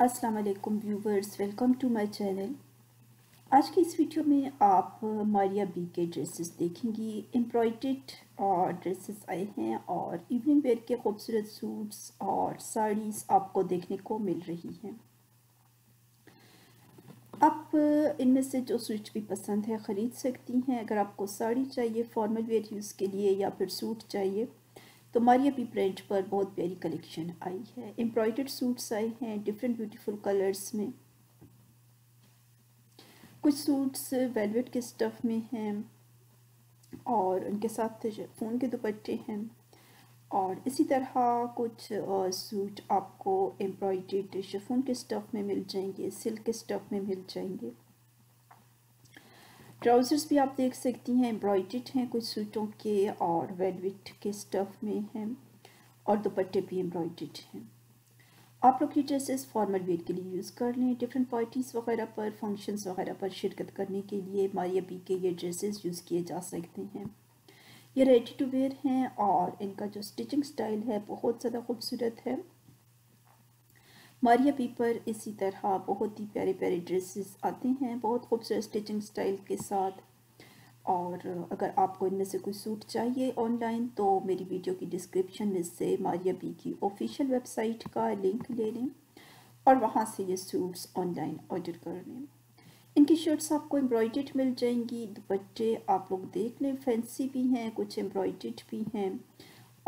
अस्सलाम वालेकुम viewers welcome to my channel आज की इस वीडियो में आप मारिया बी के ड्रेसेस देखेंगी। एम्ब्रॉयड और ड्रेसेस आए हैं और इवनिंग वेयर के खूबसूरत सूट्स और साड़ीज़ आपको देखने को मिल रही हैं। आप इनमें से जो स्विच भी पसंद है, ख़रीद सकती हैं। अगर आपको साड़ी चाहिए फॉर्मल वेयर यूज़ के लिए या फिर सूट चाहिए तो मारिया बी ब्रांड पर बहुत प्यारी कलेक्शन आई है। एम्ब्रॉयडर्ड सूट्स आए हैं डिफरेंट ब्यूटीफुल कलर्स में। कुछ सूट्स वेलवेट के स्टफ़ में हैं और उनके साथ फ़ोन के दुपट्टे हैं। और इसी तरह कुछ सूट आपको एम्ब्रॉयड शिफोन के स्टफ़ में मिल जाएँगे सिल्क के स्टफ़ में मिल जाएँगे। ट्राउज़र्स भी आप देख सकती हैं एम्ब्रॉयड हैं, कुछ सूटों के और वेलवेट के स्टफ़ में हैं, और दुपट्टे भी एम्ब्रॉयड हैं। आप लोग ये ड्रेसेस फॉर्मल वेयर के लिए यूज़ कर लें डिफरेंट पार्टीज़ वगैरह पर फ़ंक्शंस वगैरह पर शिरकत करने के लिए मारिया बी के ये ड्रेसेस यूज़ किए जा सकते हैं। ये रेडी टू वेयर हैं और इनका जो स्टिचिंग स्टाइल है बहुत ज़्यादा खूबसूरत है। मारिया पीपर इसी तरह बहुत ही प्यारे प्यारे ड्रेसेस आते हैं, बहुत खूबसूरत स्टिचिंग स्टाइल के साथ। और अगर आपको इनमें से कोई सूट चाहिए ऑनलाइन तो मेरी वीडियो की डिस्क्रिप्शन में से मारिया बी की ऑफिशियल वेबसाइट का लिंक ले लें और वहाँ से ये सूट्स ऑनलाइन ऑर्डर कर लें। इनकी शर्ट्स आपको एम्ब्रॉयड मिल जाएँगी, दुपट्टे आप लोग देख लें फैंसी भी हैं, कुछ एम्ब्रॉयड भी हैं।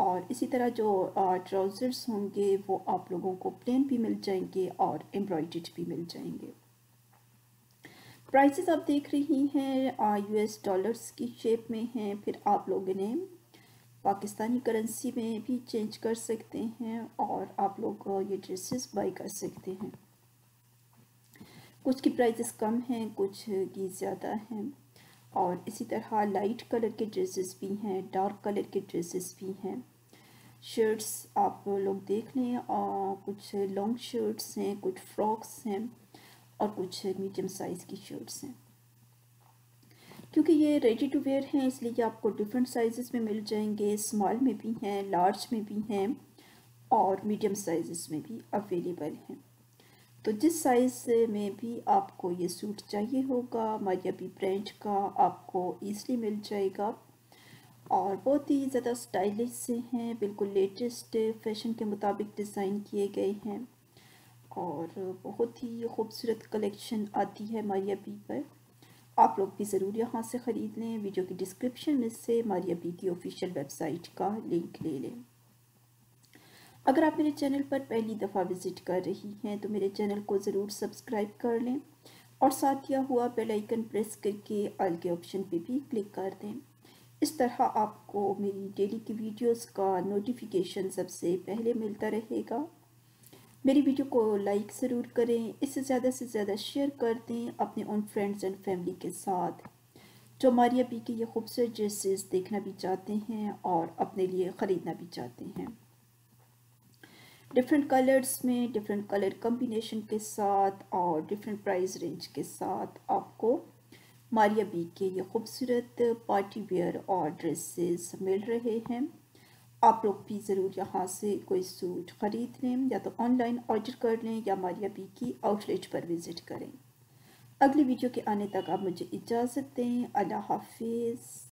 और इसी तरह जो ट्राउज़र्स होंगे, वो आप लोगों को प्लेन भी मिल जाएँगे और एम्ब्रॉयड भी मिल जाएँगे। प्राइसेस आप देख रही हैं यूएस डॉलर्स की शेप में हैं, फिर आप लोग इन्हें पाकिस्तानी करेंसी में भी चेंज कर सकते हैं और आप लोग ये ड्रेसेस बाई कर सकते हैं। कुछ की प्राइसेस कम हैं, कुछ की ज़्यादा हैं और इसी तरह लाइट कलर के ड्रेसेस भी हैं डार्क कलर के ड्रेसेस भी हैं। शर्ट्स आप लोग देख लें, और कुछ लॉन्ग शर्ट्स हैं, कुछ फ्रॉक्स हैं, और कुछ मीडियम साइज़ की शर्ट्स हैं। क्योंकि ये रेडी टू वेयर हैं, इसलिए आपको डिफरेंट साइज़ में मिल जाएँगे स्मॉल में भी हैं लार्ज में भी हैं, और मीडियम साइज़ में भी अवेलेबल हैं। तो जिस साइज़ में भी आपको ये सूट चाहिए होगा मारिया बी ब्रांड का, आपको ईज़िली मिल जाएगा। और बहुत ही ज़्यादा स्टाइलिश से हैं, बिल्कुल लेटेस्ट फ़ैशन के मुताबिक डिज़ाइन किए गए हैं और बहुत ही खूबसूरत कलेक्शन आती है मारिया बी पर। आप लोग भी ज़रूर यहाँ से ख़रीद लें, वीडियो की डिस्क्रिप्शन में से मारिया बी की ऑफिशियल वेबसाइट का लिंक ले लें। अगर आप मेरे चैनल पर पहली दफ़ा विज़िट कर रही हैं तो मेरे चैनल को ज़रूर सब्सक्राइब कर लें और साथ दिया हुआ बेल आइकन प्रेस करके आल के ऑप्शन पे भी क्लिक कर दें। इस तरह आपको मेरी डेली की वीडियोस का नोटिफिकेशन सबसे पहले मिलता रहेगा। मेरी वीडियो को लाइक ज़रूर करें, इससे ज़्यादा से ज़्यादा शेयर कर दें अपने उन फ्रेंड्स एंड फैमिली के साथ, जो मारिया बी के ये खूबसूरत ड्रेसेस देखना भी चाहते हैं और अपने लिए ख़रीदना भी चाहते हैं। डिफरेंट कलर्स में डिफरेंट कलर कम्बिनेशन के साथ और डिफरेंट प्राइस रेंज के साथ आपको मारिया बी के ये खूबसूरत पार्टी वेयर और ड्रेसेस मिल रहे हैं। आप लोग भी ज़रूर यहाँ से कोई सूट ख़रीद लें या तो ऑनलाइन ऑर्डर कर लें या मारिया बी की आउटलेट पर विज़िट करें। अगली वीडियो के आने तक आप मुझे इजाज़त दें। अल्लाह हाफिज़।